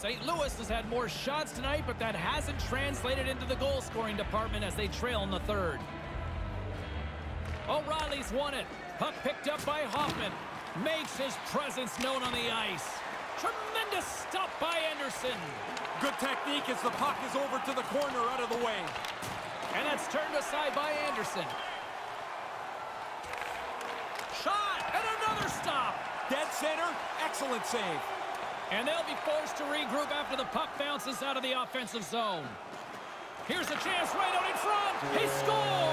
St. Louis has had more shots tonight, but that hasn't translated into the goal-scoring department as they trail in the third. O'Reilly's won it. Puck picked up by Hoffman. Makes his presence known on the ice. Tremendous stop by Anderson. Good technique as the puck is over to the corner out of the way. And that's turned aside by Anderson. Shot! And another stop! Dead center, excellent save. And they'll be forced to regroup after the puck bounces out of the offensive zone. Here's a chance right out in front. He scores!